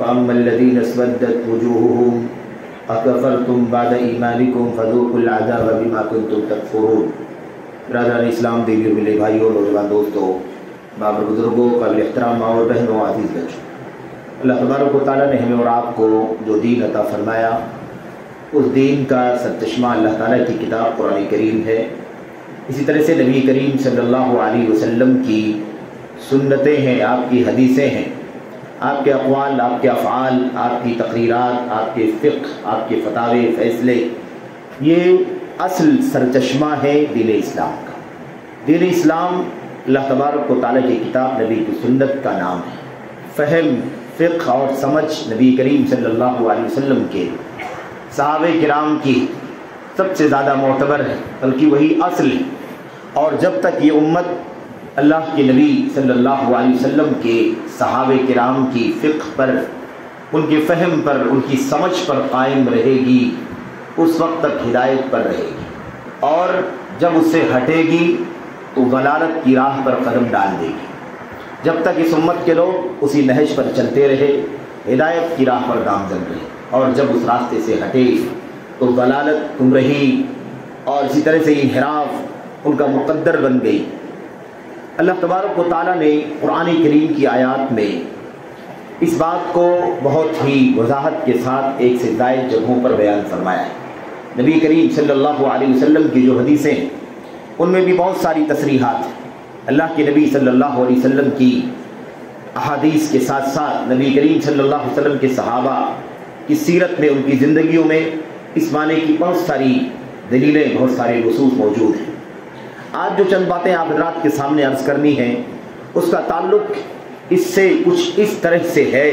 From लदीन असवदत वजूहम अकफर तुम बाद ईमानी कुम फ़जूकलादा वबीमा कुम तुम तकफरून राजा इस्लाम देवी मिले भाइयों, नौजवान दोस्तों, बाबर बुज़ुर्गों, कबल एहतराम और बहनों आजीज़ बच्चों अल्लाह तबारक ताली ने हमें और आपको जो दीन अता फरमाया, उस दीन का सतशमा अल्लाह ताली की किताब कुरान करीम है। इसी तरह से नबी करीम सल्लल्लाहु अलैहि वसल्लम की सुन्नतें हैं, आपकी हदीसें हैं। आपके अकवाल, आपके अफ़ाल आपकी तकरीरात, आपके फ़िक्र आपके फतावे, फ़ैसले, ये असल सरचश्मा है दीन इस्लाम का। दीन इस्लाम अल्लाह तबारक ताली की किताब नबी की सुन्नत का नाम है। फ़हम फ़िक्र और समझ नबी करीम सल्लल्लाहु अलैहि वसल्लम के साहब कराम की सबसे ज़्यादा मोतबर है, बल्कि वही असल और जब तक ये उम्मत अल्लाह के नबी सल्लल्लाहु अलैहि वसल्लम के सहाब कराम की फ़िक्र पर, उनके फ़हम पर, उनकी समझ पर कायम रहेगी, उस वक्त तक हिदायत पर रहेगी। और जब उससे हटेगी तो गलालत की राह पर कदम डाल देगी। जब तक इस उम्मत के लोग उसी नहज पर चलते रहे, हिदायत की राह पर गामजन रहे। और जब उस रास्ते से हटे तो गलालत गुमरही और इसी तरह से इनहराफ उनका मुकद्दर बन गई। अल्लाह तबारक ताली ने कुरान करीम की आयात में इस बात को बहुत ही वजाहत के साथ एक से जायद जगहों पर बयान फरमाया है। नबी करीम सल्लल्लाहु अलैहि वसल्लम की जो हदीसें, उनमें भी बहुत सारी तसरीहात हैं। अल्लाह के नबी सल्लल्लाहु अलैहि वसल्लम की अहादीस के साथ साथ नबी करीम सल्लल्लाहु अलैहि वसल्लम के सहाबा की सीरत में, उनकी ज़िंदगियों में इस माने की बहुत सारी दलीलें, बहुत सारे नसूस मौजूद हैं। आज जो चंद बातें आप रात के सामने अर्ज़ करनी हैं, उसका ताल्लुक इससे कुछ इस तरह से है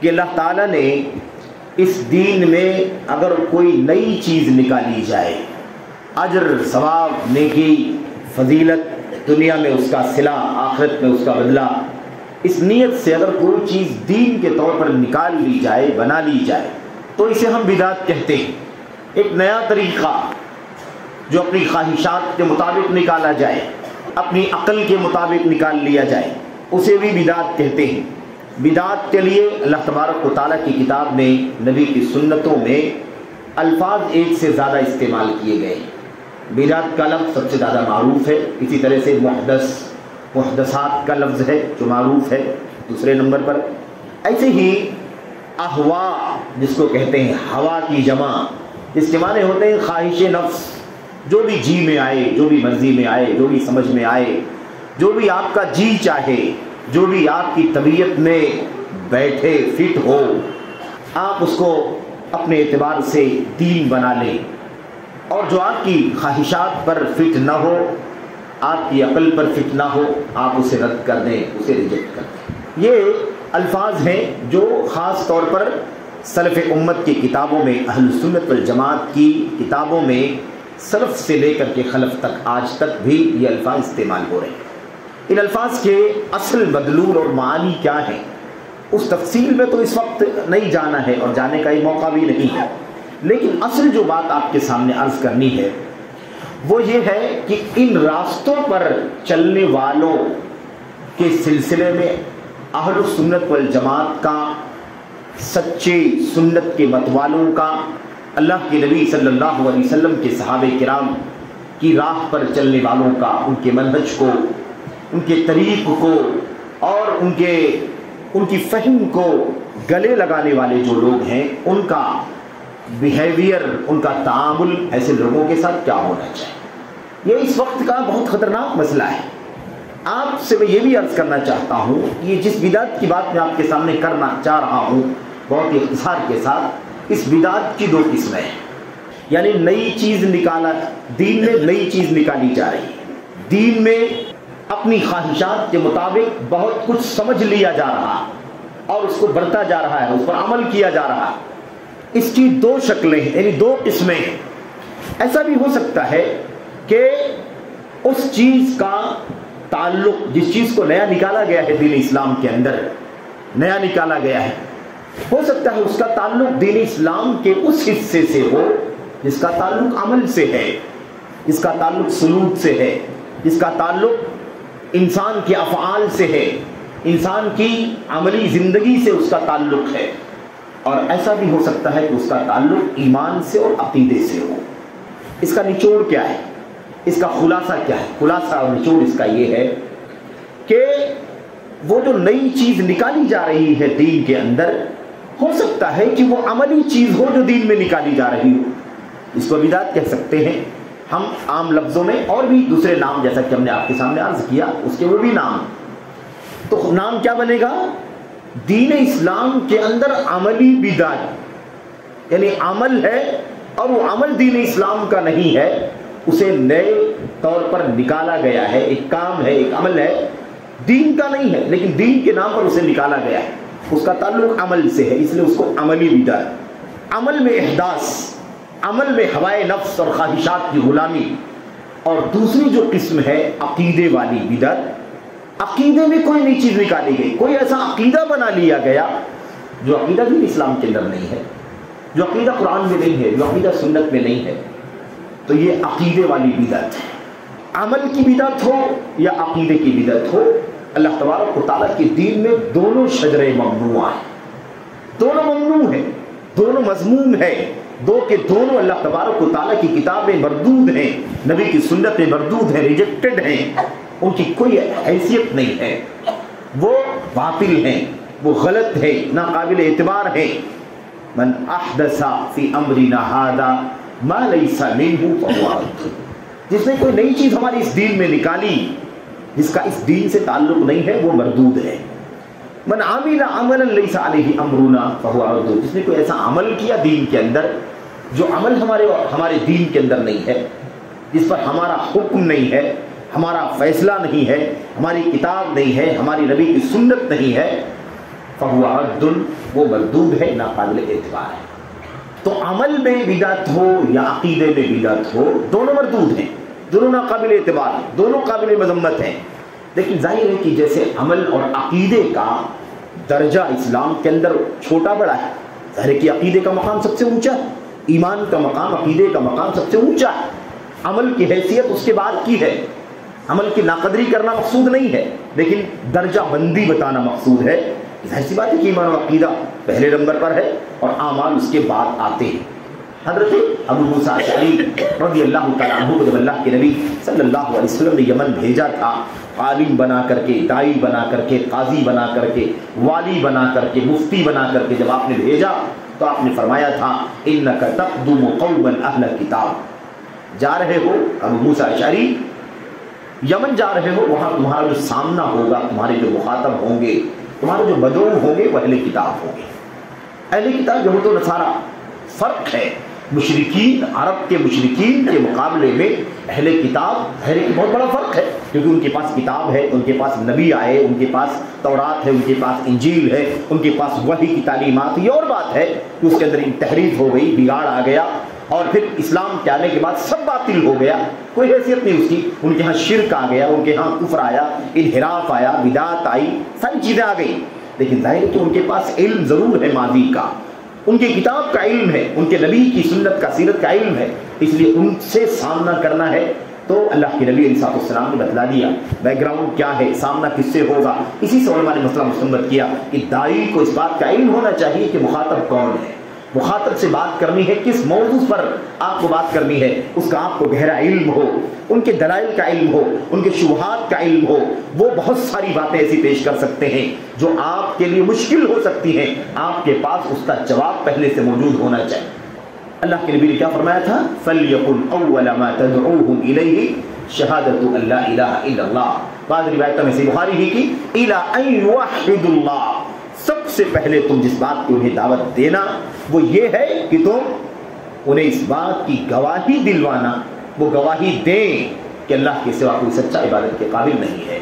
कि अल्लाह ताला ने इस दीन में अगर कोई नई चीज़ निकाली जाए, अजर, सवाब, नेकी, फजीलत, दुनिया में उसका सिला, आखिरत में उसका बदला, इस नीयत से अगर कोई चीज़ दीन के तौर पर निकाल ली जाए, बना ली जाए तो इसे हम बिदात कहते हैं। एक नया तरीक़ा जो अपनी ख्वाहिशात के मुताबिक निकाला जाए, अपनी अकल के मुताबिक निकाल लिया जाए, उसे भी बिदात कहते हैं। बिदात के लिए अल्लाह तबारक ताली की किताब में, नबी की सुन्नतों में अल्फाज एक से ज़्यादा इस्तेमाल किए गए बिदात का लफ्ज़ सबसे ज़्यादा मरूफ है। इसी तरह से मुहदस, मुहदसात का लफ्ज़ है जो मरूफ है दूसरे नंबर पर। ऐसे ही अहवा, जिसको कहते हैं हवा की जमा, इसके माने होते हैं ख्वाहिश नफ्स जो भी जी में आए, जो भी मर्ज़ी में आए, जो भी समझ में आए, जो भी आपका जी चाहे, जो भी आपकी तबीयत में बैठे फिट हो, आप उसको अपने एतबार से दीन बना लें। और जो आपकी ख्वाहिशात पर फिट ना हो, आपकी अकल पर फिट ना हो, आप उसे रद्द कर दें, उसे रिजेक्ट कर दें। ये अल्फाज हैं जो ख़ास तौर पर सलफ़ उम्मत की किताबों में अहल सुन्नत वल जमात की किताबों में सलफ़ से लेकर के खलफ तक आज तक भी ये अल्फाज इस्तेमाल हो रहे हैं। इन अल्फाज के असल मदलूल और मानी क्या है? उस तफसील में तो इस वक्त नहीं जाना है और जाने का ही मौका भी नहीं है। लेकिन असल जो बात आपके सामने अर्ज़ करनी है, वो ये है कि इन रास्तों पर चलने वालों के सिलसिले में अहल सुन्नत वल जमात का, सच्चे सुन्नत के मतवालों का अल्लाह के नबी सल्लल्लाहु अलैहि वसल्लम के सहाबे किराम की राह पर चलने वालों का, उनके मनहज को, उनके तरीक़ को और उनके, उनकी फ़हम को गले लगाने वाले जो लोग हैं, उनका बिहेवियर उनका तामुल ऐसे लोगों के साथ क्या होना चाहिए? ये इस वक्त का बहुत ख़तरनाक मसला है। आपसे मैं ये भी अर्ज़ करना चाहता हूँ कि जिस बिदात की बात मैं आपके सामने करना चाह रहा हूँ, बहुत ही इख्तार के साथ इस बिदात की दो किस्में हैं। यानी नई चीज़ निकाला, दीन में नई चीज़ निकाली जा रही है। दीन में अपनी ख्वाहिशात के मुताबिक बहुत कुछ समझ लिया जा रहा और उसको बढ़ता जा रहा है, उस पर अमल किया जा रहा इसकी दो शक्लें हैं, यानी दो किस्में हैं। ऐसा भी हो सकता है कि उस चीज़ का ताल्लुक, जिस चीज़ को नया निकाला गया है दीन इस्लाम के अंदर, नया निकाला गया है हो सकता है उसका ताल्लुक दीन इस्लाम के उस हिस्से से हो, जिसका ताल्लुक अमल से है इसका ताल्लुक सलूक से है इसका ताल्लुक इंसान के अफ़ाल से है, इंसान की अमली ज़िंदगी से उसका ताल्लुक है। और ऐसा भी हो सकता है कि उसका ताल्लुक ईमान से और अकीदे से हो। इसका निचोड़ क्या है? इसका खुलासा क्या है? खुलासा और निचोड़ इसका ये है कि वो जो नई चीज़ निकाली जा रही है दीन के अंदर हो सकता है कि वो अमली चीज़ हो जो दीन में निकाली जा रही हो। इसको बिदात कह सकते हैं। हम आम लफ्ज़ों में और भी दूसरे नाम जैसा कि हमने आपके सामने अर्ज़ किया, उसके वो भी नाम। तो नाम क्या बनेगा? दीन इस्लाम के अंदर अमली बिदात। यानी अमल है और वो अमल दीन इस्लाम का नहीं है, उसे नए तौर पर निकाला गया है। एक काम है, एक अमल है। दीन का नहीं है, लेकिन दीन के नाम पर उसे निकाला गया है। उसका ताल्लुक अमल से है, इसलिए उसको अमली बिदात अमल में एहदास अमल में हवाए नफ्स और ख्वाहिशात की गुलामी। और दूसरी जो किस्म है, अकीदे वाली बिदत अकीदे में कोई नई चीज़ निकाली गई, कोई ऐसा अकीदा बना लिया गया, जो अकीदा भी इस्लाम के अंदर नहीं है, जो अकीदा कुरान में नहीं है, जो अकीदा सुन्नत में नहीं है। तो ये अकीदे वाली बिदत है अमल की बिदत हो या अकीदे की बिदत हो अल्लाह तबारक ताला के दीन में दोनों शजर ममनुआ है। दोनों ममनू है, दोनों मजमूम है। दो के दोनों अल्लाह तबारक ताला की किताबें मरदूद हैं, नबी की सुन्नतें मरदूद हैं रिजेक्टेड हैं। उनकी कोई हैसियत नहीं है। वो बातिल हैं, वो गलत है, नाकाबिल एतबार है। मन अमरी नहादा मालैसा मिनहु जिसने कोई नई चीज़ हमारी इस दीन में निकाली जिसका इस दीन से ताल्लुक नहीं है, वो मरदूद है। मन आमिला अमल अमरूना फहुआ जिसने कोई ऐसा अमल किया दीन के अंदर, जो अमल हमारे हमारे दीन के अंदर नहीं है, जिस पर हमारा हुक्म नहीं है, हमारा फैसला नहीं है, हमारी किताब नहीं है, हमारी नबी की सुन्नत नहीं है फहुआ वो मरदूद है, नाकाबिल एतबार है। तो अमल में बिदात हो या अकीदे में बिदात हो, दोनों मरदूद हैं। दोनों नाकाबिल एतबार, दोनों काबिल मजम्मत हैं। लेकिन ज़ाहिर है कि जैसे अमल और अकीदे का दर्जा इस्लाम के अंदर छोटा बड़ा है। ज़ाहिर है कि अकीदे का मकाम सबसे ऊँचा है, ईमान का मकाम, अकीदे का मकाम सबसे ऊँचा है। अमल की हैसियत उसके बाद की है। अमल की नाकदरी करना मकसूद नहीं है, लेकिन दर्जा बंदी बताना मकसूद है। ज़ाहिर सी बात है कि ईमान और अकीदा पहले नंबर पर है और आमाल उसके बाद आते हैं। हज़रत अबू मूसा रज़ी अल्लाह तआला जब अल्लाह के नबी सल्लल्लाहु अलैहि वसल्लम ने यमन भेजा था आलिम बना करके दाई बना करके काजी बना करके वाली बना करके मुफ्ती बना करके जब आपने भेजा तो आपने फरमाया था इन तकदुम कौमन अहल किताब जा रहे हो अब मूसा शारी यमन जा रहे हो वहाँ तुम्हारा जो सामना होगा तुम्हारे जो मुखातब होंगे तुम्हारे जो बदो होंगे वो अहले किताब होंगे अहले किताब तो नसारा फ़र्क है मुशरकिन, अरब के मुशरकिन के मुकाबले में अहले किताब, अहले की बहुत बड़ा फ़र्क है, क्योंकि उनके पास किताब है, उनके पास नबी आए, उनके पास तौरात है, उनके पास इंजील है, उनके पास वही की तालीमत, ये और बात है कि उसके अंदर तहरीफ हो गई, बिगाड़ आ गया, और फिर इस्लाम के आने के बाद सब बातिल हो गया, कोई हैसियत नहीं उसकी, उनके यहाँ शिरक आ गया, उनके यहाँ कुफर आया, इनहराफ आया विदात आई, सारी चीज़ें आ गई, लेकिन ज़ाहिर कि उनके पास इल्म ज़रूर है माजी का। उनकी किताब का इल्म है, उनके नबी की सुन्नत का सीरत का इल्म है, इसलिए उनसे सामना करना है। तो अल्लाह के नबी इंसाफ़ ने बतला दिया, बैकग्राउंड क्या है, सामना किससे होगा? इसी से ने मसला मुस्तमत किया कि दाई को इस बात का इल्म होना चाहिए कि मुखातब कौन है। मुखातब से बात करनी है, किस मौजू पर आपको बात करनी है, उसका आपको गहरा इल्म हो, उनके दलाइल का इल्म हो, उनके शुभात का इल्म हो, वो बहुत सारी बातें ऐसी पेश कर सकते हैं, जो आपके लिए मुश्किल हो सकती हैं। आपके पास उसका जवाब पहले से मौजूद होना चाहिए। अल्लाह के नबी ने क्या फरमाया था? इलैहि, शहादतु अल्ला इलाहा इल्लल्लाह। बाद रिवायत में से बुखारी ही की, इला सबसे पहले तुम जिस बात की उन्हें दावत देना, वो ये है कि तुम उन्हें इस बात की गवाही दिलवाना। वो गवाही दें कि अल्लाह के सिवा कोई सच्चा इबादत के काबिल नहीं है।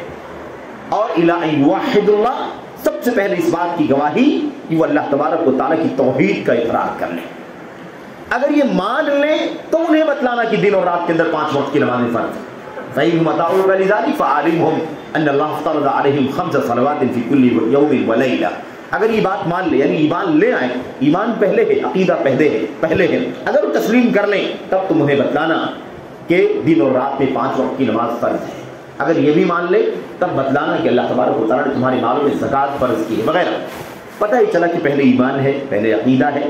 और इलाहिदुल्लाह सबसे पहले इस बात की गवाही कि वो अल्लाह तबारक ताला की तोहीद का इकरार कर लें। अगर ये मान लें तो उन्हें बतलाना कि दिन और रात के अंदर पाँच वक्त की नमाज़ फ़र्ज़ सही मताउल फ़ालिम हम अल्लाह अलैहिम खम्स सलवातिन फ़ी कुल्ली यौमिन व लैला। अगर ये बात मान ले, यानी ईमान ले आए, ईमान पहले है, अकीदा पहले है पहले है। अगर वो तस्लीम कर लें, तब तुम उन्हें बतलाना कि दिन और रात में पाँच वक्त की नमाज़ फ़र्ज़ है। अगर ये भी मान ले, तब बतलाना कि अल्लाह तबारक ने तुम्हारे मालों में ज़क़़त फ़र्ज़ की है वगैरह। पता ही चला कि पहले ईमान है, पहले अकीदा है।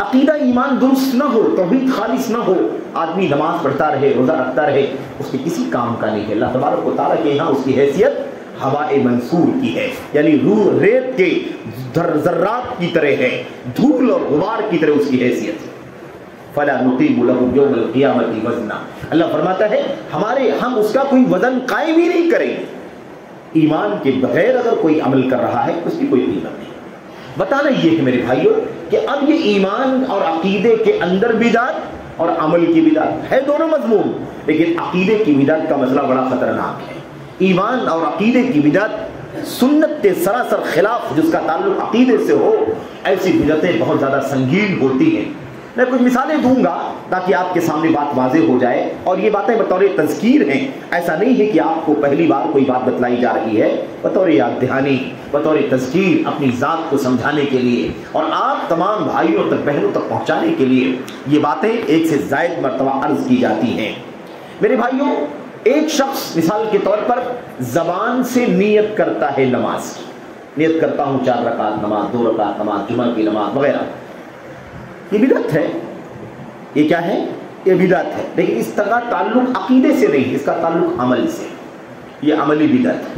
अकीदा ईमान दुरुस्त ना हो तोहहीद खालिश ना हो, आदमी नमाज़ पढ़ता रहे, रोज़ा रखता रहे, उसके किसी काम का नहीं है। अल्लाह तबारक ताला के यहाँ उसकी हैसियत हवा मंसूर की है। यानी रूह रेत के जर्रात की तरह है। धूल और गुबार की तरह उसकी हैसियत। है फला वजना। अल्लाह फरमाता है, हमारे, हम उसका कोई वज़न कायम ही नहीं करेंगे। ईमान के बगैर अगर कोई अमल कर रहा है, उसकी कोई कीमत नहीं। बताना ये है मेरे भाइयों, कि अब ये ईमान और अकीदे के अंदर बिदात और अमल की बिदात है दोनों मजमून। लेकिन अकीदे की बिदात का मसला बड़ा खतरनाक है। ईमान और अकीदे की बिदत सुन्नत के सरासर खिलाफ जिसका ताल्लुक अकीदे से हो, ऐसी बिदतें बहुत ज़्यादा संगीन होती हैं। मैं कुछ मिसालें दूँगा ताकि आपके सामने बात वाजे हो जाए और ये बातें बतौर तस्कीर हैं। ऐसा नहीं है कि आपको पहली बार कोई बात बतलाई जा रही है। बतौर याद दहानी बतौर तस्कीर अपनी ज़ात को समझाने के लिए और आप तमाम भाइयों तक, बहनों तक पहुँचाने के लिए ये बातें एक से जायद मरतबा अर्ज़ की जाती हैं। मेरे भाइयों एक शख्स मिसाल के तौर पर जबान से नियत करता है नमाज़। नियत करता हूँ चार रकात नमाज़, दो रकात नमाज़ जुमा की नमाज़ वगैरह। ये बिदत है। ये क्या है? ये बिदत है। लेकिन इस तरह ताल्लुक अकीदे से नहीं, इसका ताल्लुक अमल से। ये अमली बिदत है।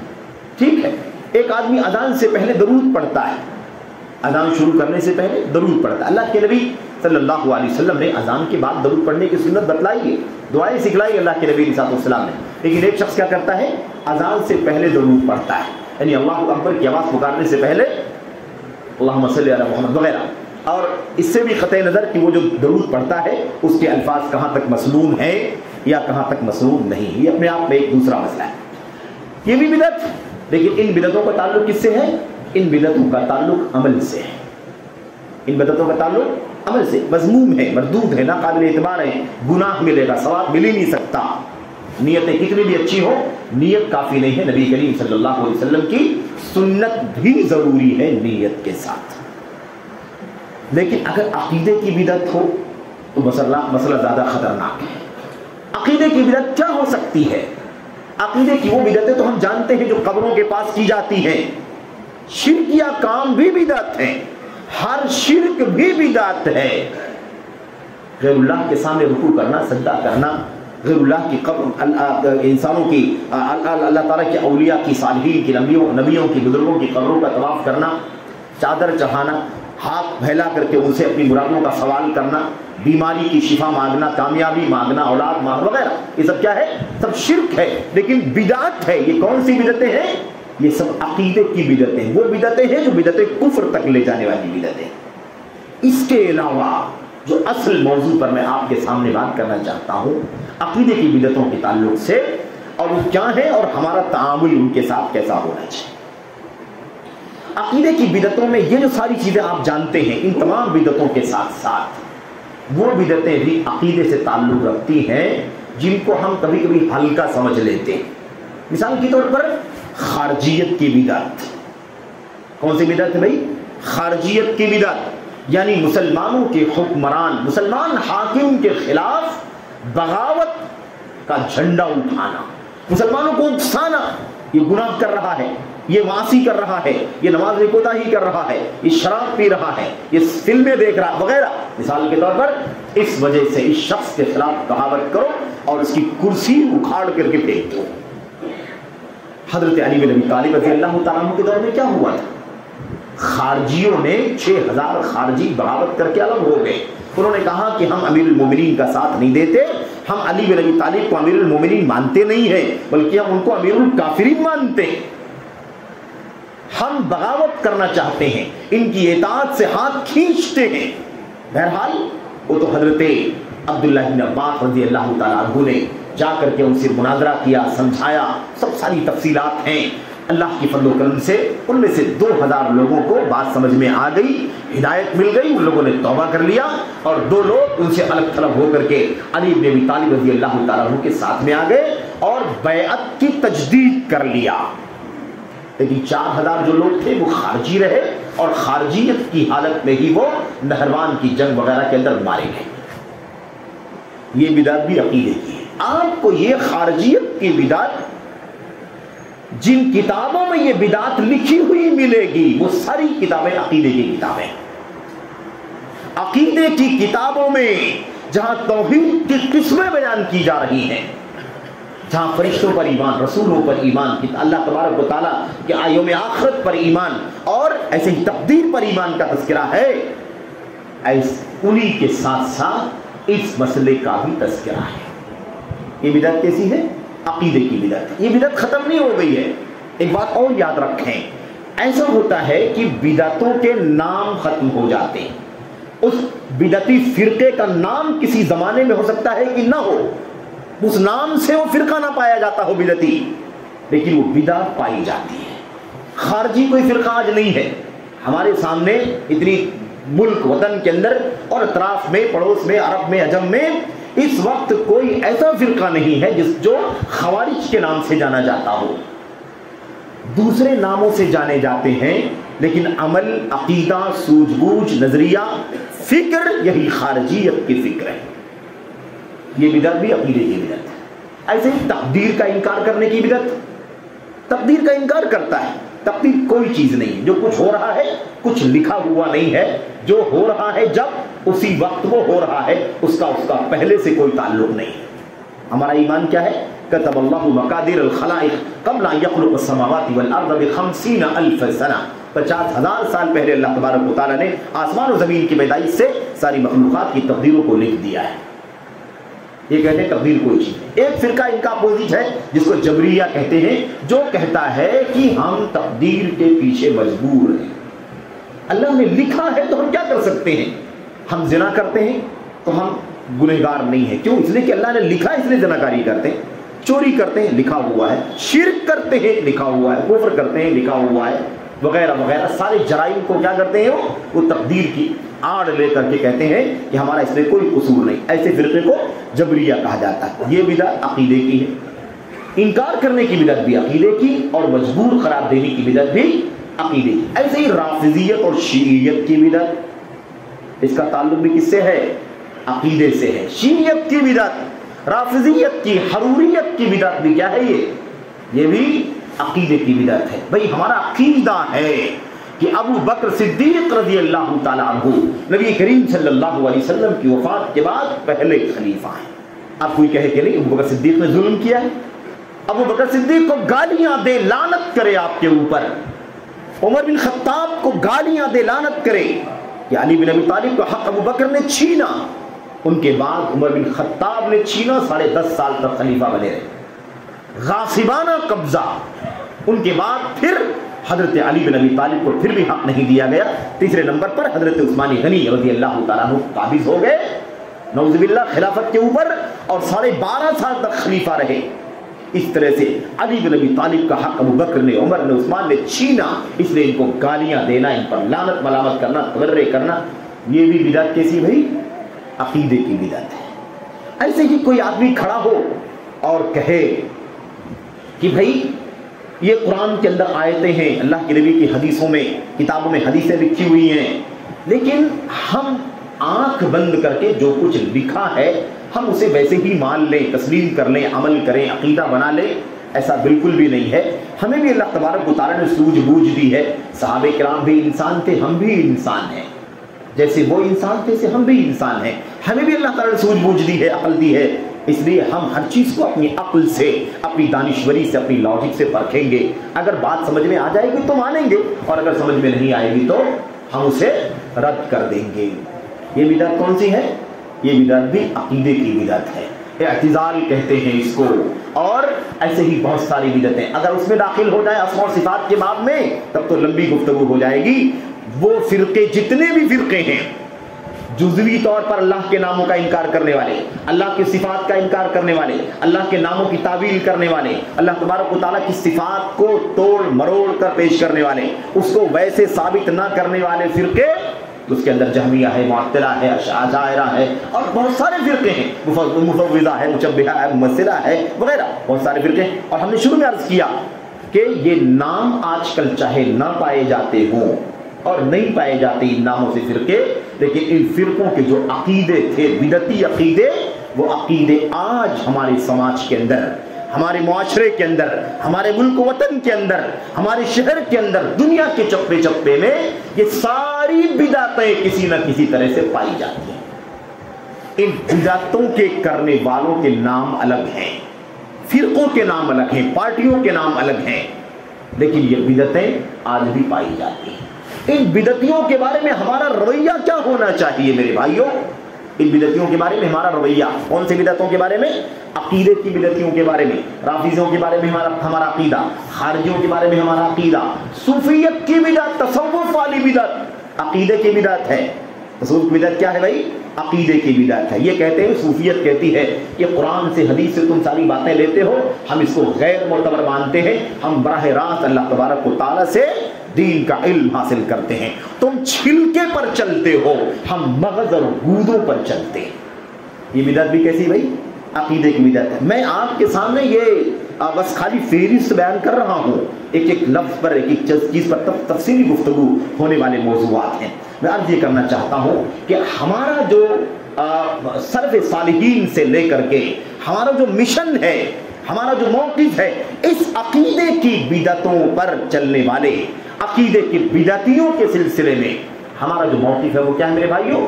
ठीक है? एक आदमी अजान से पहले दरूद पढ़ता है। अजान शुरू करने से पहले दरूद पढ़ता है। अल्लाह के नबी सल्लल्लाहु अलैहि वसल्लम ने अजान के बाद दरूद पढ़ने की सुन्नत बतलाई है। दुआएँ सिखलाई अल्लाह के नबी सलाम ने। लेकिन एक शख्स क्या करता है? अजान से पहले ज़रूर पढ़ता है। यानी अल्लाह अकबर की आवाज़ पुकारने से पहले मोहम्मद वगैरह। और इससे भी क़त नज़र कि वो जो दरूद पढ़ता है, उसके अल्फाज कहाँ तक मसलूम है या कहाँ तक मसलूम नहीं ये अपने आप में एक दूसरा मसला है। ये भी बिदत। लेकिन इन बिदतों का ताल्लुक किससे है? इन बिदतों का ताल्लुक अमल से है। इन बिदतों का ताल्लुक अमल से मजमूम है, मरदूद है ना काबिल एतबार है, गुनाह मिलेगा, सवाब मिल ही नहीं सकता। नीयतें कितनी भी अच्छी हो, नीयत काफ़ी नहीं है। नबी करीम सल्लल्लाहु अलैहि वसल्लम की सुन्नत भी ज़रूरी है नीयत के साथ। लेकिन अगर अकीदे की बिदत हो तो मसला मसला ज़्यादा ख़तरनाक है। अकीदे की बिदत क्या हो सकती है? अकीदे की वो बिदतें तो हम जानते हैं जो कब्रों के पास की जाती हैं। शिरकिया काम भी बिदत हैं। हर शिरक भी बिदात है। गैरुल्लाह के सामने रुकू करना सद्दा करना। गैरुल्लाह की कब्र इंसानों की अल्लाह ताला के अलिया की सालहीन की, नबियों नबियों की, बुज़ुर्गों की कब्रों का तवाफ़ करना, चादर चढ़ाना, हाथ फैला करके उनसे अपनी मुरादों का सवाल करना, बीमारी की शिफा मांगना, कामयाबी मांगना, औलाद मांगना, वगैरह। ये सब क्या है? सब शिरक है, लेकिन बिदात है। ये कौन सी बिदतें हैं? ये सब अकीदे की बिदतें वो बिदतें हैं जो बिदतें कुफर तक ले जाने वाली बिदतें इसके अलावा जो असल मौजू पर मैं आपके सामने बात करना चाहता हूँ, अकीदे की बिदतों के ताल्लुक से, और वो क्या है और हमारा तामुल उनके साथ कैसा होना चाहिए। अकीदे की बिदतों में ये जो सारी चीज़ें आप जानते हैं, इन तमाम बिदतों के साथ साथ, वो बिदतें भी अकीदे से ताल्लुक रखती हैं, जिनको हम कभी कभी हल्का समझ लेते हैं। मिसाल के तौर पर खारजियत की बिदात। कौन सी बिदात है भाई? खारजियत की बिदात। यानी मुसलमानों के हुक्मरान, मुसलमान हाकिम के खिलाफ बगावत का झंडा उठाना। मुसलमानों को उकसाना, ये गुनाह कर रहा है, ये मासी कर रहा है, ये नमाज़ कोताही कर रहा है, ये शराब पी रहा है, ये फ़िल्में देख रहा, वगैरह। मिसाल के तौर पर, इस वजह से इस शख्स के खिलाफ कहावत करो और उसकी कुर्सी उखाड़ करके फेंक दो। हज़रत अली बिन तालिब रज़ी अल्लाह के दौर में क्या हुआ? था खारजियों ने 6000 खारजी बगावत करके अलग हो गए। उन्होंने कहा कि हम अमीर मोमिनीन का साथ नहीं देते, हम अली बिन अबी तालिब को अमीर मोमिनीन मानते नहीं हैं, बल्कि हम उनको अमीर काफिरीन मानते हैं। हम बगावत करना चाहते हैं, इनकी एतात से हाथ खींचते हैं। बहरहाल, वो तो हज़रत अब्दुल्ला अब्बास रज़ी अल्लाह तु ने जाकर के उनसे मुनाजरा किया, समझाया। सब सारी तफसीलात हैं। अल्लाह की फजल करम से उनमें से 2000 लोगों को बात समझ में आ गई, हिदायत मिल गई, उन लोगों ने तौबा कर लिया और दो लोग उनसे अलग थलग होकर के अली नबी तालिब रज़ी अल्लाह के साथ में आ गए और बैत की तजदीद कर लिया। लेकिन चार हज़ार जो लोग थे, वो खारजी रहे और खारजियत की हालत में ही वो नहरवान की जंग वगैरह के अंदर मारे गए। ये बिदात भी अकीदे की। आपको ये खारजियत की बिदात जिन किताबों में ये बिदात लिखी हुई मिलेगी, वो सारी किताबें अकीदे की किताबें अकीदे की किताबों में जहाँ तोहिद की किस्में बयान की जा रही हैं, जहाँ फरिश्तों पर ईमान, रसूलों पर ईमान अल्लाह तबारक के आयोम आखरत पर ईमान और ऐसे ही तकदीर पर ईमान का तस्करा है उन्हीं के साथ साथ इस मसले का भी तस्करा है। ये बिदत कैसी है? अकीदे की बिदत। ये बिदत ख़त्म नहीं हो गई है। एक बात और याद रखें, ऐसा होता है कि बिदतों के नाम खत्म हो जाते हैं। उस बिदती फिरके का नाम किसी जमाने में हो सकता है कि ना हो। उस नाम से वो फिरका ना पाया जाता हो बिदती। लेकिन वो बिदा पाई जाती है। खारजी कोई फिरका आज नहीं है। हमारे सामने इतनी मुल्क वतन के अंदर और अतराफ में, पड़ोस में, अरब में, अजम में इस वक्त कोई ऐसा फिरका नहीं है जिस जो खवारिज के नाम से जाना जाता हो। दूसरे नामों से जाने जाते हैं, लेकिन अमल, अकीदा, सूझबूझ, नज़रिया, फ़िक्र, यही खारजियत की फ़िक्र है। ये बिदत भी अकीदे की बिदत है। ऐसे ही तकदीर का इनकार करने की बिदत। तकदीर का इनकार करता है। तकदीर कोई चीज़ नहीं। है जो कुछ हो रहा है, कुछ लिखा हुआ नहीं है। जो हो रहा है जब उसी वक्त वो हो रहा है, उसका उसका पहले से कोई ताल्लुक नहीं। हमारा ईमान क्या है? साल पहले अल्लाह ने आसमान और ज़मीन की सारी मखलूक़ात की तकदीरों को लिख दिया है। ये कहते हैं तब्दील कोई एक फिरका इनका जिसको जबरिया कहते हैं, जो कहता है कि हम तब्दील के पीछे मजबूर हैं। अल्लाह ने लिखा है तो हम क्या कर सकते हैं? हम जिना करते हैं तो हम गुनहगार नहीं है। क्यों? इसलिए कि अल्लाह ने लिखा, इसलिए जनाकारी करते हैं। चोरी करते हैं, लिखा हुआ है। शिरक करते हैं, लिखा हुआ है। कुफर करते हैं, लिखा हुआ है। वगैरह वगैरह। सारे जराइम को क्या करते हैं वो? तकदीर की आड़ लेकर के कहते हैं कि हमारा इसमें कोई कसूर नहीं। ऐसे फिरके को जबरिया कहा जाता है। ये बिदत अकीदे की है। इनकार करने की बिदत भी अकीदे की और मजबूर करार देने की बिदत भी अकीदे की। ऐसे ही राफिजियत और शीयत की बिदत। इसका ताल्लुक भी किससे है? अकीदे से है। शीयत की बिदत, राफिजियत की हरूरीत की बिदत भी क्या है ये? ये भी अकीदे की बिदत है। भाई, हमारा अकीदा है कि अबू बकर सिद्दीक रज़ी अल्लाह तु नबी करीम सल्लल्लाहु अलैहि वसल्लम की वफात के बाद पहले खलीफा है। अब कोई कहे कि नहीं, अबू बकर सिद्दीक ने जुल्म किया है? अबू बकर सिद्दीक को गालियाँ दे, लानत करे आपके ऊपर। उमर बिन खत्ताब को गालियाँ दे, लानत करे। कि अली बिन अबी तालिब का हक अबू बकर ने छीना। उनके बाद उमर बिन खत्ताब ने छीना, साढ़े दस साल तक खलीफा बने रहे। गासिबाना कब्जा। उनके बाद फिर हज़रत अली बिन अबी तालिब को फिर भी हक नहीं दिया गया। तीसरे नंबर पर हज़रत उस्मानी गनी रज़ी अल्लाह काबिज हो गए। नौजबिल्ला खिलाफत के ऊपर और साढ़े बारह साल तक खलीफा रहे। इस तरह से अली बिन अबी तालिब का हक अबू बकर ने, उमर ने, उस्मान ने छीना। इसलिए इनको गालियाँ देना, इन पर लानत मलामत करना तवर्रे करना, ये भी बिदात कैसी भाई? अकीदे की बिदात है। ऐसे ही कोई आदमी खड़ा हो और कहे कि भाई, ये कुरान के अंदर आयतें हैं, अल्लाह के नबी की हदीसों में, किताबों में हदीसें लिखी हुई हैं, लेकिन हम आँख बंद करके जो कुछ लिखा है, हम उसे वैसे ही मान लें, तस्लीम कर लें, अमल करें, अकीदा बना लें, ऐसा बिल्कुल भी नहीं है। हमें भी अल्लाह तबारक उतारा ने सूझबूझ दी है। साहब कराम भी इंसान थे, हम भी इंसान हैं। जैसे वो इंसान थे से हम भी इंसान हैं। हमें भी अल्लाह ताला ने सूझबूझ दी है, अकल दी है। इसलिए हम हर चीज़ को अपनी अक्ल से, अपनी दानिश्वरी से, अपनी लॉजिक से परखेंगे। अगर बात समझ में आ जाएगी तो मानेंगे, और अगर समझ में नहीं आएगी तो हम उसे रद्द कर देंगे। ये बिदत कौन सी है? ये बिदत भी अकीदे की बिदत है। एतजाल कहते हैं इसको। और ऐसे ही बहुत सारी बिदतें। अगर उसमें दाखिल हो जाए असमा सिफात के बाद में, तब तो लंबी गुफ्तु हो जाएगी। वो फिरके जितने भी फिरके हैं, जुजवी तौर पर अल्लाह के नामों का इनकार करने वाले, अल्लाह की सिफात का इनकार करने वाले, अल्लाह के नामों की तावील करने वाले, अल्लाह तबारक की सिफात को तोड़ मरोड़ कर पेश करने वाले, उसको वैसे साबित ना करने वाले फिरके उसके अंदर जहमिया है मुतला है अशाजायरा है और बहुत सारे फिरके हैं। मुफविदा है मुचबिया है मसला है, वगैरह। बहुत सारे फिरके और हमने शुरू में अर्ज़ किया कि ये नाम आजकल चाहे ना पाए जाते हों और नहीं पाए जाते इन नामों से फिरके, लेकिन इन फिरकों के जो अकीदे थे, बिदती अकीदे, वो अकीदे आज हमारे समाज के अंदर हमारे मुआशरे के अंदर, हमारे मुल्क वतन के अंदर, हमारे शहर के अंदर, दुनिया के चप्पे चप्पे में ये सारी बिदातें किसी न किसी तरह से पाई जाती हैं। इन बिदातों के करने वालों के नाम अलग हैं। फिरकों के नाम अलग हैं, पार्टियों के नाम अलग हैं। लेकिन ये बिदतें आज भी पाई जाती हैं। इन बिदतियों के बारे में हमारा रवैया क्या होना चाहिए मेरे भाइयों? इन बिदतियों के बारे में, हमारा रवैया, कौन से बिदतों के बारे में? अकीदे की बिदतियों के बारे में, राफिजों के बारे में हमारा हमारा अकीदा खारजियों के बारे में हमारा अकीदा, सूफियत की बिदत, तसव्वुफ वाली बिदत, अकीदे की बिदत है। तसव्वुफ बिदत क्या है भाई? अकीदे की बिदत है। ये कहते हैं, सूफियत कहती है कि कुरान से, हदीस से तुम सारी बातें लेते हो, हम इसको गैर मोतबर मानते हैं, हम बरह रास्त अल्लाह तबारक को ताला से दीन का इल्म हासिल करते हैं। तुम छिलके पर चलते हो हम मगज और गूदों पर चलते हैं। ये बिदत भी कैसी भाई? अकीदे की बिदत है। मैं आपके सामने ये बस खाली फेरिस्त बयान कर रहा हूँ। एक एक लफ्ज पर एक एक चीज़ पर तफ, तफसीली गुफ्तु होने वाले मौजूद हैं। मैं अर्ज़ ये करना चाहता हूँ कि हमारा जो सरफ सालहीन से लेकर के हमारा जो मिशन है हमारा जो मौकफ है, इस अकीदे की बिदतों पर चलने वाले, अकीदे की बिदतियों के सिलसिले में हमारा जो मौकफ है वो क्या है मेरे भाइयों?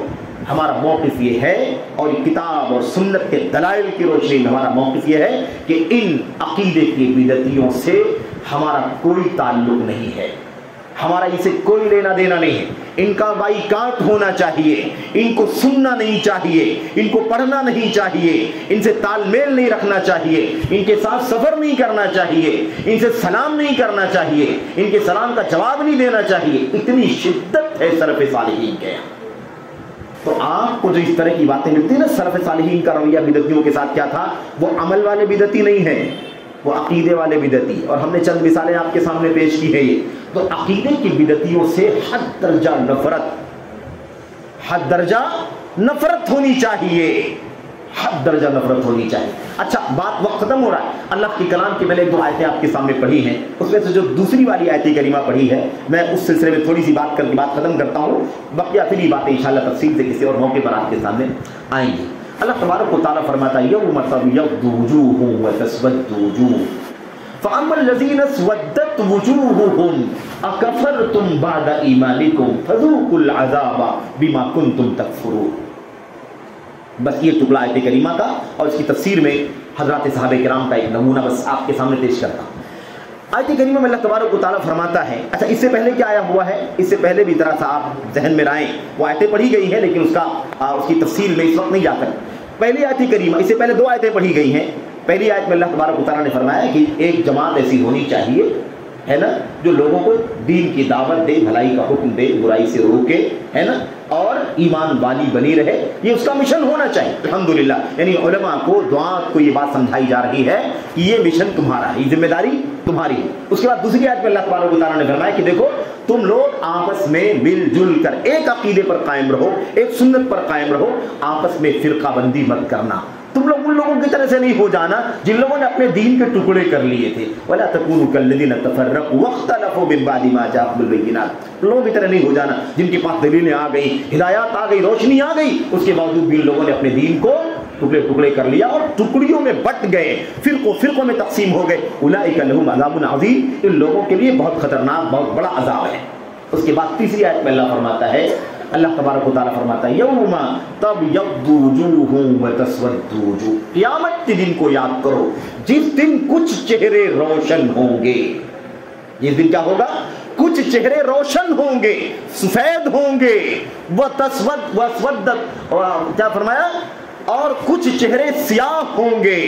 हमारा मौकफ ये है और किताब और सुन्नत के दलाइल की रोशनी में हमारा मौकफ ये है कि इन अकीदे की बिदतियों से हमारा कोई ताल्लुक नहीं है। हमारा इसे कोई लेना देना नहीं है। इनका बाईकाट होना चाहिए। इनको सुनना नहीं चाहिए। इनको पढ़ना नहीं चाहिए। इनसे तालमेल नहीं रखना चाहिए। इनके साथ सफ़र नहीं करना चाहिए। इनसे सलाम नहीं करना चाहिए। इनके सलाम का जवाब नहीं देना चाहिए। इतनी शिद्दत है सरफ सालहीन के। तो आपको जो इस तरह की बातें मिलती है ना सरफ सालहीन का रवैया बिदतियों के साथ क्या था? वो अमल वाले बिदती नहीं है। वो अकीदे वाले बिदती और हमने चंद मिसालें आपके सामने पेश की है ये। तो अकीदे की बिदतियों से हद दर्जा नफरत, हद दर्जा नफरत होनी चाहिए। हद दर्जा नफरत होनी चाहिए। अच्छा बात वक्त खत्म हो रहा है। अल्लाह की कलाम की मैंने दो आयतें आपके सामने पढ़ी हैं। उसमें से जो दूसरी वाली आयत करीमा पढ़ी है, मैं उस सिलसिले में थोड़ी सी बात करके बात खत्म करता हूँ। बकिया फिर बातें इंशाल्लाह तफसील से किसी और मौके पर आपके सामने आएँगी। अल्लाह तबारक ताला फरमाता है यौ मतलब यवदूजूहुम व तस्वद्दूजूह फ़अम्मल स्वद्दत वुजूहुहुम अकफरतुम बाद ईमानिकुम फज़ूकुल अज़ाबा बिमा कुंतुम तकफुरून। बस ये टुकड़ा आयत करीमा का और इसकी तफसीर में हज़रत साहब कराम का एक नमूना बस आपके सामने पेश करता आयत करीमा में अल्लाह तबारक ताला फरमाता है अच्छा इससे पहले क्या आया हुआ है? इससे पहले भी तरह सा आप जहन में लाएँ। वो आयतें पढ़ी गई हैं लेकिन उसका आ, उसकी तफसील में इस वक्त नहीं जाकर पहली आयत करीमा इससे पहले दो आयतें पढ़ी गई हैं। पहली आयत में अल्लाह तबारक ताला ने फरमाया कि एक जमात ऐसी होनी चाहिए, है ना, जो लोगों को दीन की दावत दे, भलाई का हुक्म दे, बुराई से रोके, है ना, और ईमान वाली बनी रहे। ये उसका मिशन होना चाहिए। अल्हम्दुलिल्लाह। यानी को दुआ को ये बात समझाई जा रही है कि ये मिशन तुम्हारा है। ज़िम्मेदारी तुम्हारी। उसके बाद दूसरी आयत में अल्लाह तबारक ने फरमाया कि देखो, तुम लोग आपस में मिलजुल कर एक अकीदे पर कायम रहो, एक सुन्नत पर कायम रहो, आपस में फिरका बंदी मत करना। तुम लोग उन लोगों की तरह से नहीं हो जाना जिन लोगों ने अपने दीन के टुकड़े कर लिए थे। लोगों की तरह नहीं हो जाना जिनके पास दलीलें आ गई, हिदायत आ गई, रोशनी आ गई। उसके बावजूद भी लोगों ने अपने दीन को टुकड़े टुकड़े कर लिया और टुकड़ियों में बट गए। फिरकों फिरकों में तकसीम हो गए। अज़ाबुन अज़ीम। इन लोगों के लिए बहुत खतरनाक, बहुत बड़ा अजाब है। उसके बाद तीसरी आयत में अल्लाह फरमाता है, अल्लाह तबारक ताला फरमाता है, यौमा तब यब्दुजूहुम क़यामत के दिन को याद करो। जिस दिन कुछ चेहरे रोशन होंगे, जिस दिन क्या होगा? कुछ चेहरे रोशन होंगे, सफ़ेद होंगे। वह तस्वद व स्वदत क्या फरमाया? और कुछ चेहरे सियाह होंगे।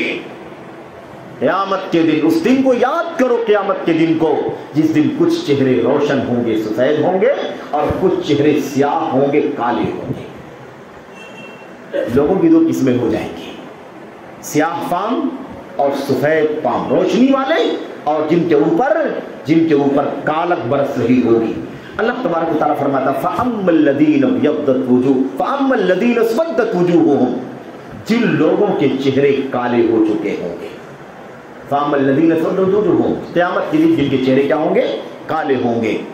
क्यामत के दिन, उस दिन को याद करो, क्यामत के दिन को। जिस दिन कुछ चेहरे रोशन होंगे, सफ़ेद होंगे, और कुछ चेहरे सियाह होंगे, काले होंगे। लोगों की दो किस्में हो जाएँगी। सियाह पाम और सफ़ेद पाम रोशनी वाले, और जिनके ऊपर जिनके ऊपर कालक बरस रही होगी। अल्लाह तबारक फरमाता फ़अम्मल्लदीन यब्दत वज़ू फ़अम्मल्लदीन स्वद्दत वजूहुहुम जिन लोगों के चेहरे काले हो चुके होंगे। क़यामत के जिनके चेहरे क्या होंगे? काले होंगे।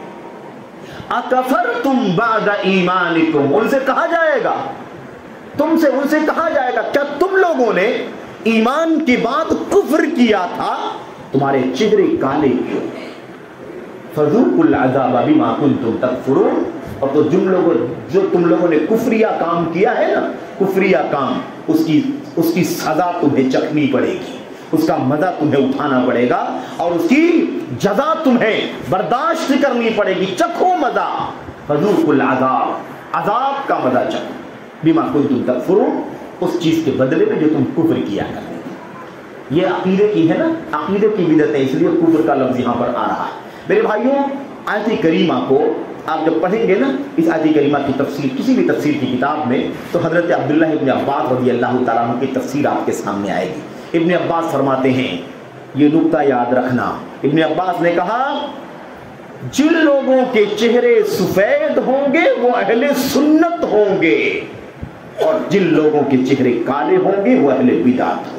अकफर तुम बाद ईमानिकुम, उनसे कहा जाएगा। तुमसे उनसे कहा जाएगा, क्या तुम लोगों ने ईमान के बाद कुफर किया था? तुम्हारे चेहरे काले क्यों? फजूकुल अजाब बिमा कुंतुम तकफुरून। और तो जुम लोगों, जो तुम लोगों ने कुफरिया काम किया है ना, कुफरिया काम उसकी उसकी सजा तुम्हें चखनी पड़ेगी। उसका मज़ा तुम्हें उठाना पड़ेगा और उसकी जजा तुम्हें बर्दाश्त करनी पड़ेगी। चखो मज़ा। फजूकुल अजाब अजाब का मज़ा चखो। बिमा कुंतुम तकफुरून उस चीज़ के बदले में जो तुम कुफर किया करते ये अकीदे की है ना? अकीदे की बिदत है इसलिए कुफर का लफ्ज यहाँ पर आ रहा है। मेरे भाइयों, आयत करीमा को आप जब पढ़ेंगे ना, इस आयत करीमा की तफसीर, किसी भी तफसीर की किताब में तो हज़रत अब्दुल्ला इब्न अब्बास रज़ी अल्लाह तआला की तफसीर आपके सामने आएगी। इब्न अब्बास फरमाते हैं, ये नुकता याद रखना। इब्न अब्बास ने कहा, जिन लोगों के चेहरे सफ़ेद होंगे, वो अहले सुन्नत होंगे। और जिन लोगों के चेहरे काले होंगे, वो अहले बिदात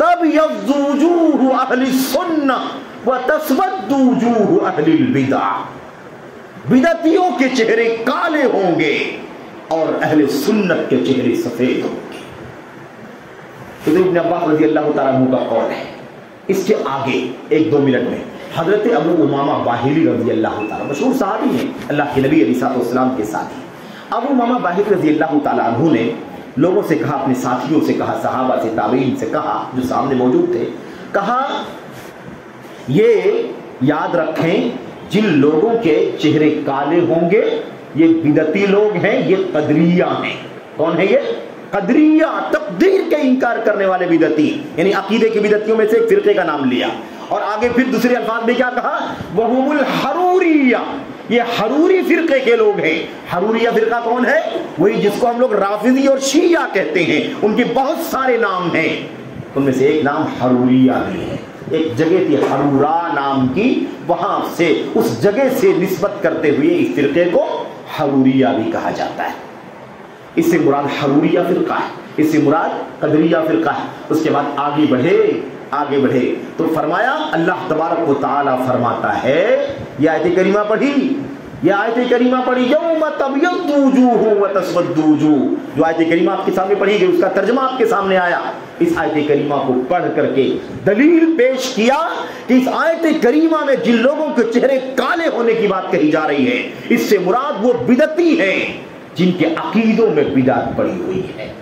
तब यजूजू अहली सुन्ना व तस्वदूजू अहली बिदा बिदतियों के चेहरे काले होंगे और अहले सुन्नत के चेहरे सफ़ेद होंगे। तो अब्बास रज़ी अल्लाह तआला का कौल है, इसके आगे एक दो मिनट में हज़रत अबू उमामा बाहिली रज़ी अल्लाह तआला, मशहूर साहबी हैं, अल्लाह के नबी अलैहिस्सलाम के साथी अबू मामा बाहिर रज़ी अल्लाह तु ने लोगों से कहा, अपने साथियों से कहा, सहाबा से, ताबीन से कहा, जो सामने मौजूद थे, कहा, ये याद रखें जिन लोगों के चेहरे काले होंगे, ये बिदती लोग हैं, ये कदरिया हैं। कौन है ये? कदरिया, तकदीर के इनकार करने वाले बिदती यानी अकीदे की बिदतियों में से एक फिरके का नाम लिया। और आगे फिर दूसरे अल्फाज में क्या कहा? वहुमुल हरूरिया। ये हरूरी फिरके के लोग हैं। हरूरिया फिरका कौन है? वही जिसको हम लोग राफिजी और शिया कहते हैं। उनके बहुत सारे नाम हैं। उनमें से एक नाम हरूरिया भी है। एक जगह थी हरूरा नाम की। वहाँ से, उस जगह से निस्बत करते हुए इस फिरके को हरूरिया भी कहा जाता है। इससे मुराद हरूरिया फिरका है। इससे मुराद कदरिया फिरका है। उसके बाद आगे बढ़े आगे बढ़े। तो फरमाया, अल्लाह तबारक को ताला फरमाता है यह आयत करीमा पढ़ी यह आयत करीमा पढ़ी तस्वदूजू जो आयत करीमा आपके सामने पढ़ी गई उसका तर्जमा आपके सामने आया, इस आयत करीमा को पढ़ करके दलील पेश किया कि इस आयत करीमा में जिन लोगों के चेहरे काले होने की बात कही जा रही है, इससे मुराद वो बिदती हैं, जिनके अकीदों में बिदात पड़ी हुई है।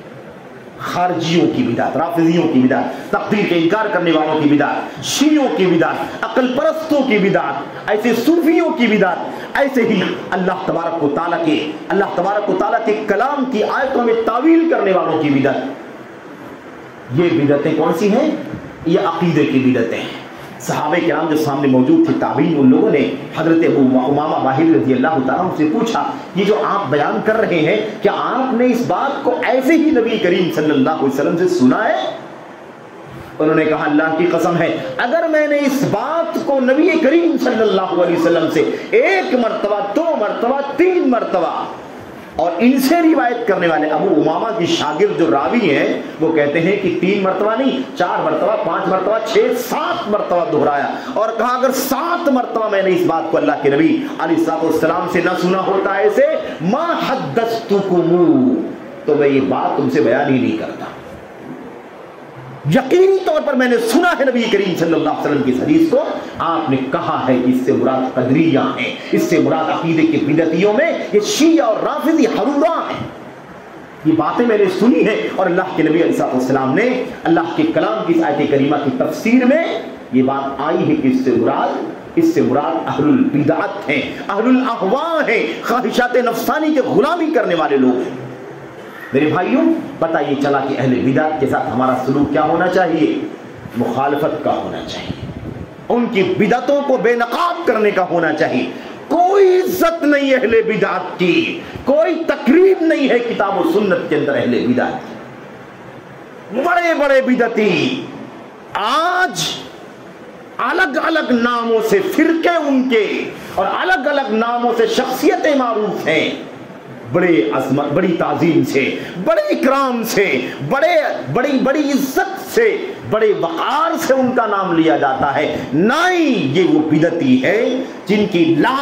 खारजियों की बिदात, राफिजियों की बिदात, तकदीर के इनकार करने वालों की बिदात, शीयों की बिदात अकल परस्तों की बिदात, ऐसे सूफियों की बिदात, ऐसे ही अल्लाह तबारक को ताला के, अल्लाह तबारक को ताला के कलाम की आयतों में तावील करने वालों की बिदत। ये बिदतें कौन सी हैं? ये अकीदे की बिदतें हैं। सहाबे कराम जो सामने मौजूद थे, ताबीन उन लोगों ने हज़रत उमामा बाहिर रज़ी अल्लाह तआला से पूछा, ये जो आप बयान कर रहे हैं, क्या आपने इस बात को ऐसे ही नबी करीम सल्लल्लाहु अलैहि वसल्लम से सुना है? उन्होंने कहा, अल्लाह की कसम है, अगर मैंने इस बात को नबी करीम सल्लल्लाहु अलैहि वसल्लम से एक मरतबा, दो मरतबा, तीन मरतबा और इनसे रिवायत करने वाले अबू उमामा की शागिर जो रावी है, वो कहते हैं कि तीन मरतबा नहीं, चार मरतबा, पाँच मरतबा, छह, सात मरतबा दोहराया। और कहा, अगर सात मरतबा मैंने इस बात को अल्लाह के नबी अलीसलाम से ना सुना होता ऐसे, माँ हदस्तुकुमू तो मैं ये बात तुमसे बयान ही नहीं करता। यकीनी तौर पर मैंने सुना है नबी करीम सल्लल्लाहु अलैहि वसल्लम की हदीस को। आपने कहा है कि इससे मुराद कदरिया हैं, इससे मुराद अकीदे के बिदतियों में ये शिया और राफिदी हरूरा हैं। ये बातें मैंने सुनी है और अल्लाह के नबी अलैहिस्सलाम ने अल्लाह के कलाम की आयत करीमा की तफसीर में ये बात आई है कि इससे मुराद इससे मुराद अहलुल बिदात हैं, अहलुल अहवा हैं, ख्वाहिशात नफसानी के गुलामी करने वाले लोग। हैं मेरे भाइयों, बताइए चला कि अहले बिदात के साथ हमारा सलूक क्या होना चाहिए? मुखालफत का होना चाहिए। उनकी बिदतों को बेनकाब करने का होना चाहिए। कोई इज़्ज़त नहीं है अहले बिदात की। कोई तकरीब नहीं है किताब और सुन्नत के अंदर अहले बिदात की। बड़े बड़े बिदती आज अलग अलग नामों से फिरके उनके और अलग अलग नामों से शख्सियतें मारूफ हैं। बड़े अजमत बड़ी ताजीम से, बड़े इकराम से, बड़े, बड़ी बड़ी इज़्ज़त से, बड़े वकार से उनका नाम लिया जाता है। नाई ये वो बिदती है जिनकी ला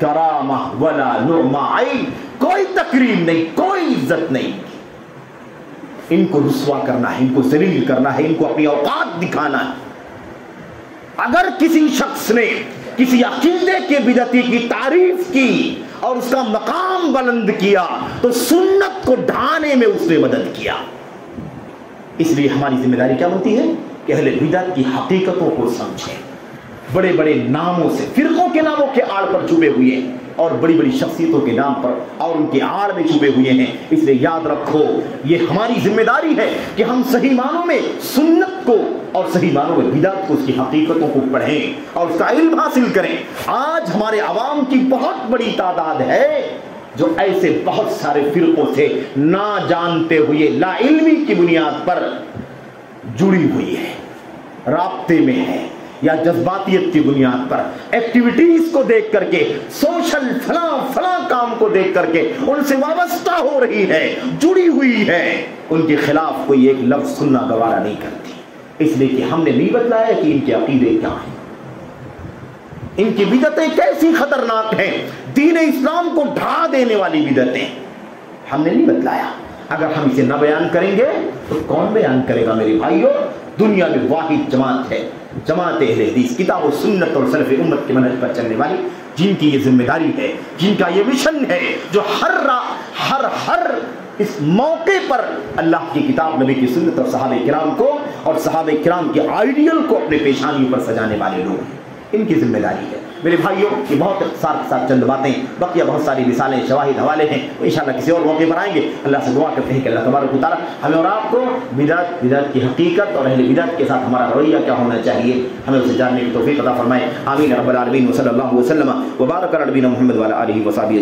करामा वला नुमाई कोई तकरीम नहीं, कोई इज़्ज़त नहीं। इनको रुसवा करना है, इनको जलील करना है, इनको अपनी औकात दिखाना है। अगर किसी शख्स ने किसी अकीदे के बिदती की तारीफ़ की और उसका मकाम बुलंद किया तो सुन्नत को ढाने में उसने मदद किया। इसलिए हमारी ज़िम्मेदारी क्या बनती है? कि अहले बिदत की हकीकतों को समझें। बड़े बड़े नामों से, फिरकों के नामों के आड़ पर चुभे हुए। और बड़ी बड़ी शख्सियतों के नाम पर और उनके आड़ में छुपे हुए हैं। इसलिए याद रखो, ये हमारी ज़िम्मेदारी है कि हम सही मानों में सुन्नत को और सही मानों में बिदात को, उसकी हकीकतों को पढ़ें और उसका इल्म हासिल करें। आज हमारे आवाम की बहुत बड़ी तादाद है जो ऐसे बहुत सारे फिरकों से ना जानते हुए, ला इल्मी की बुनियाद पर जुड़ी हुई है, राब्ते में है। या जज्बातियत की बुनियाद पर। एक्टिविटीज़ को देख करके सोशल फला फला काम को देख करके उनसे वाबस्ता हो रही है, जुड़ी हुई है। उनके खिलाफ कोई एक लफ्ज सुनना गवारा नहीं करती। इसलिए कि हमने नहीं बतलाया कि इनके अकीदे क्या हैं। इनकी बिदतें कैसी खतरनाक हैं। दीन इस्लाम को ढा देने वाली विदतें। हमने नहीं बतलाया। अगर हम इसे न बयान करेंगे तो कौन बयान करेगा मेरे भाइयों? दुनिया में वाहिद जमात है। जमात हदीस किताब सुन्नत और सलफ उम्मत के मनहज पर चलने वाली जिनकी ये ज़िम्मेदारी है जिनका ये मिशन है जो हर रा, हर हर इस मौके पर अल्लाह की किताब नबी की सुन्नत और सहाब किराम को और सहाब कराम के आइडियल को अपने पेशानियों पर सजाने वाले लोग हैं। इनकी ज़िम्मेदारी है। मेरे भाइयों, ये बहुत साथ साथ चंद बातें बकिया बहुत सारी मिसालें, शवाहिद हवाले हैं इन किसी और मौके पर आएँगे। अल्लाह से दुआ करते हैं कि अल्लाह तबारक उतारा हमें और आपको बिदात बिदात की हकीकत और अहल बिदात के साथ हमारा रवैया क्या होना चाहिए, हमें उसे जानने की तोफ़ी पता फरमाए। आमीन रब्बल वसल वसलम वबारक वसल्लम। व वाली वसाबी असल मुहम्मद व अला आलिहि व सहाबिहि